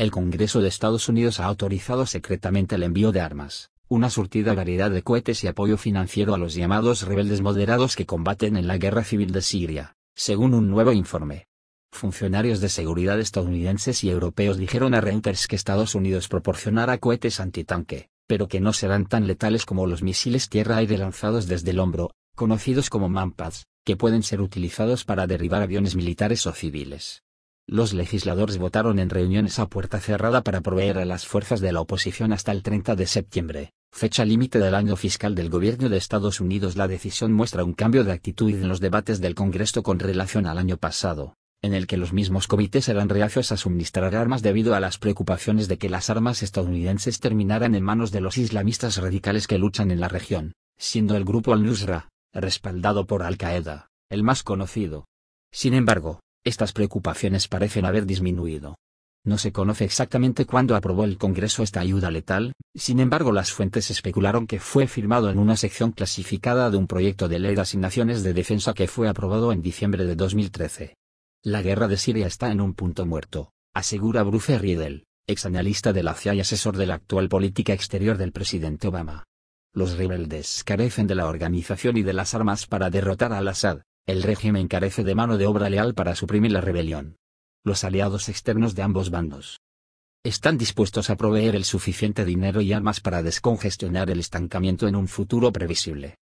el Congreso de Estados Unidos ha autorizado secretamente el envío de armas, una surtida variedad de cohetes y apoyo financiero a los llamados rebeldes moderados que combaten en la guerra civil de Siria, según un nuevo informe. Funcionarios de seguridad estadounidenses y europeos dijeron a Reuters que Estados Unidos proporcionará cohetes antitanque, pero que no serán tan letales como los misiles tierra-aire lanzados desde el hombro, conocidos como MAMPADS, que pueden ser utilizados para derribar aviones militares o civiles. Los legisladores votaron en reuniones a puerta cerrada para proveer a las fuerzas de la oposición hasta el 30 de septiembre, fecha límite del año fiscal del gobierno de Estados Unidos. La decisión muestra un cambio de actitud en los debates del Congreso con relación al año pasado en el que los mismos comités eran reacios a suministrar armas debido a las preocupaciones de que las armas estadounidenses terminaran en manos de los islamistas radicales que luchan en la región, siendo el grupo al-Nusra, respaldado por Al-Qaeda, el más conocido. Sin embargo, estas preocupaciones parecen haber disminuido. No se conoce exactamente cuándo aprobó el Congreso esta ayuda letal, sin embargo las fuentes especularon que fue firmado en una sección clasificada de un proyecto de ley de asignaciones de defensa que fue aprobado en diciembre de 2013. La guerra de Siria está en un punto muerto, asegura Bruce Riedel, ex analista de la CIA y asesor de la actual política exterior del presidente Obama. Los rebeldes carecen de la organización y de las armas para derrotar al Assad, el régimen carece de mano de obra leal para suprimir la rebelión. Los aliados externos de ambos bandos están dispuestos a proveer el suficiente dinero y armas para descongestionar el estancamiento en un futuro previsible.